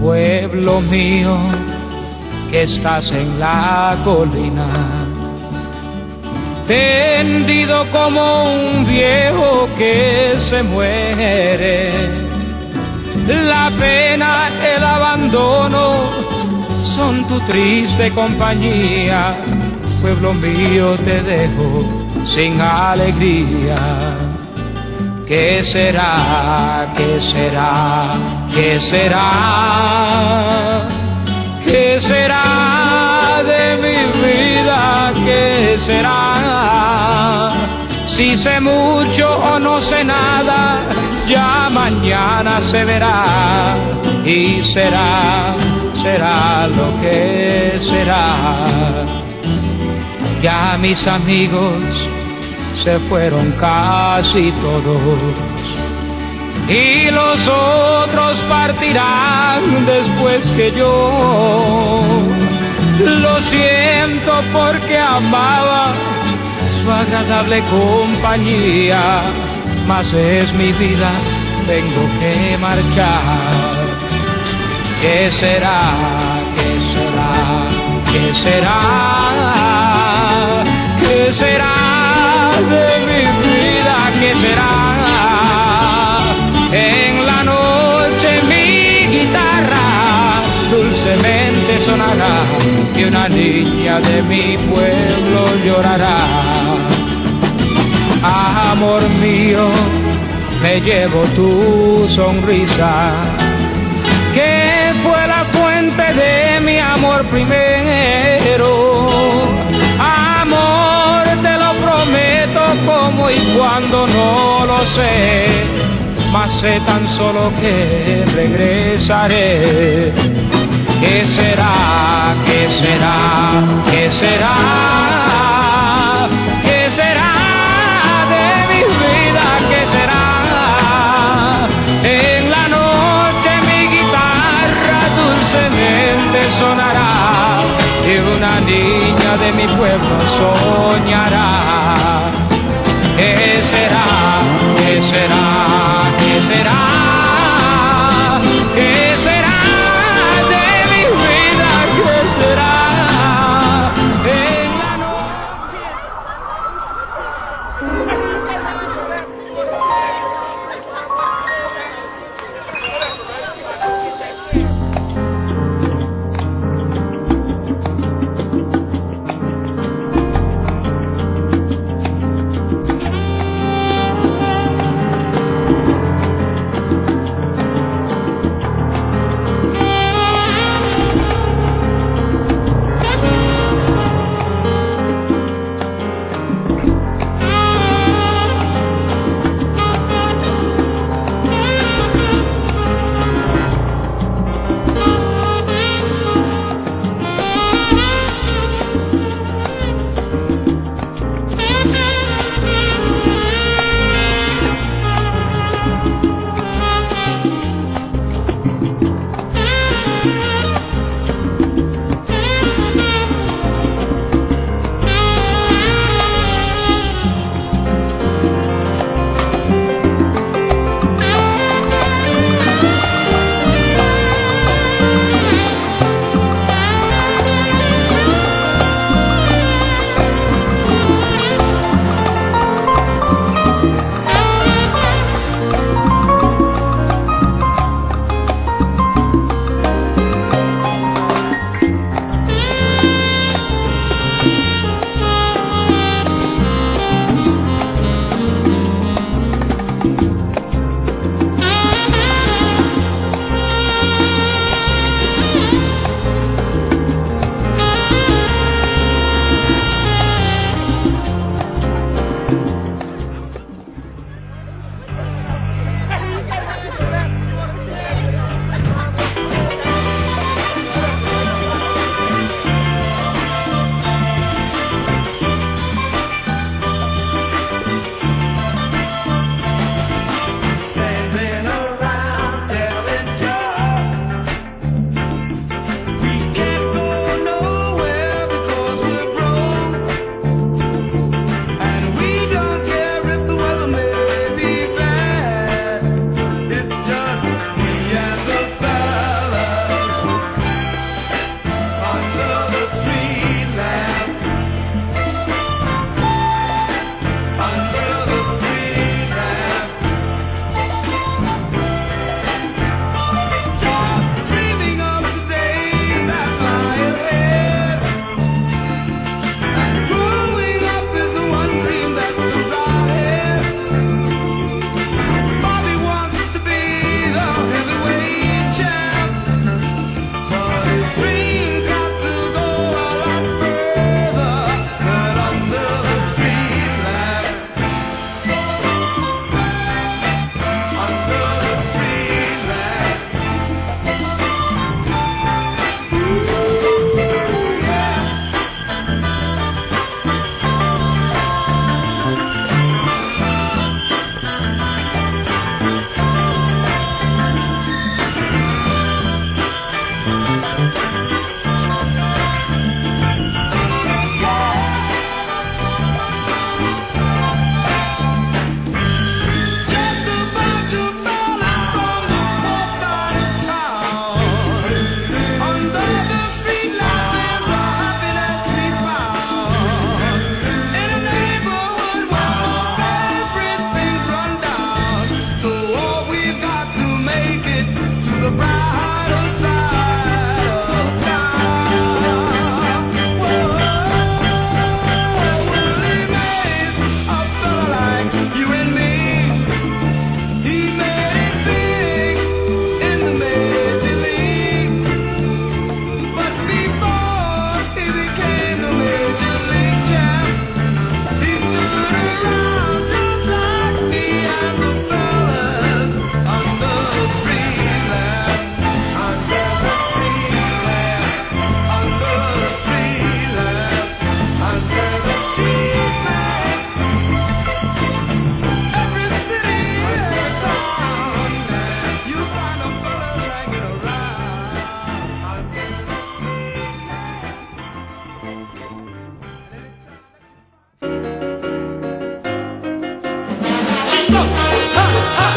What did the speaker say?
pueblo mío que estás en la colina, tendido como un viejo que se muere. La pena, el abandono son tu triste compañía, pueblo mío te dejo sin alegría. ¿Qué será? ¿Qué será? ¿Qué será? ¿Qué será de mi vida? ¿Qué será? Si sé mucho o no sé nada, ya mañana se verá y será, será lo que será. Ya mis amigos se fueron casi todos y los otros partirán después que yo. Lo siento porque amaba su agradable compañía, mas es mi vida, tengo que marchar. ¿Qué será? ¿Qué será? ¿Qué será? Una niña de mi pueblo llorará. Amor mío, me llevo tu sonrisa, que fue la fuente de mi amor primero. Amor, te lo prometo como y cuando no lo sé, mas sé tan solo que regresaré. ¿Qué será? ¿Qué será? ¿Qué será? ¿Qué será de mi vida? ¿Qué será? En la noche mi guitarra dulcemente sonará y una niña de mi pueblo soñará.